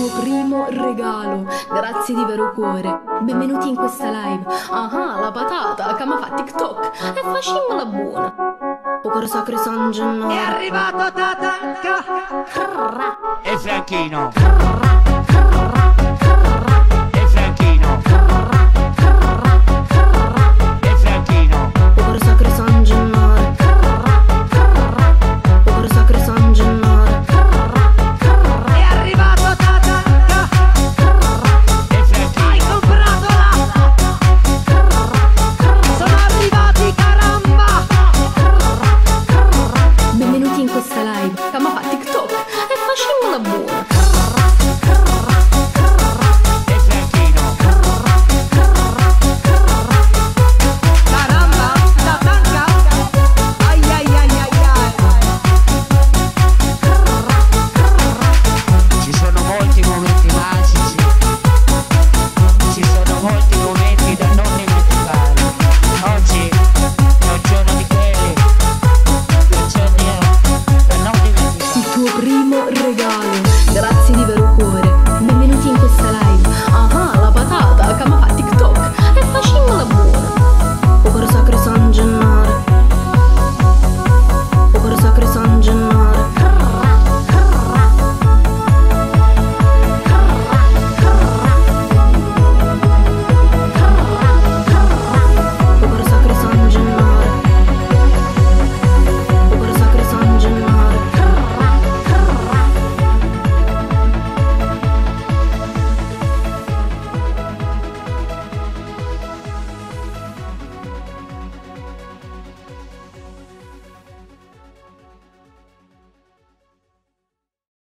tuo primo regalo. Grazie di vero cuore. Benvenuti in questa live. Ah, ah, la patata come fa TikTok. E facciamo la buona. Pocoro sacro sangiano. È arrivato Tatanka. E Franchino. Crrra.